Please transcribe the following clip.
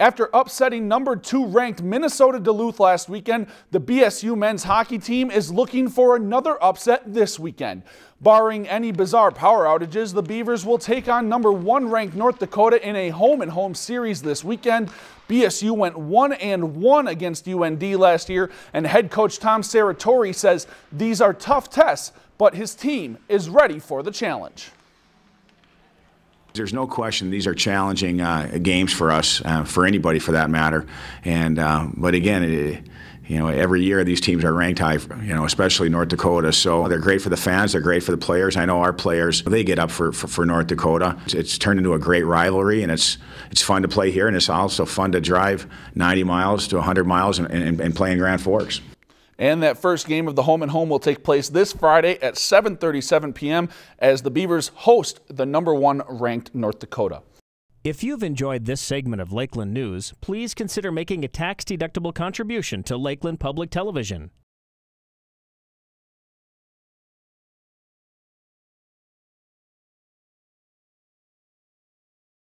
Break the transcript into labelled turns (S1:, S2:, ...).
S1: After upsetting number two ranked Minnesota Duluth last weekend, the BSU men's hockey team is looking for another upset this weekend. Barring any bizarre power outages, the Beavers will take on number one ranked North Dakota in a home and home series this weekend. BSU went 1 and 1 against UND last year, and head coach Tom Serratore says these are tough tests, but his team is ready for the challenge.
S2: There's no question these are challenging uh, games for us, uh, for anybody for that matter. And uh, but again, it, you know, every year these teams are ranked high, you know, especially North Dakota. So they're great for the fans, they're great for the players. I know our players, they get up for, for, for North Dakota. It's, it's, turned into a great rivalry, and it's it's fun to play here, and it's also fun to drive 90 miles to 100 miles and, and, and play in Grand Forks.
S1: And that first game of the home and home will take place this Friday at 7:37 p.m. as the Beavers host the number 1 ranked North Dakota.
S3: If you've enjoyed this segment of Lakeland News, please consider making a tax-deductible contribution to Lakeland Public Television.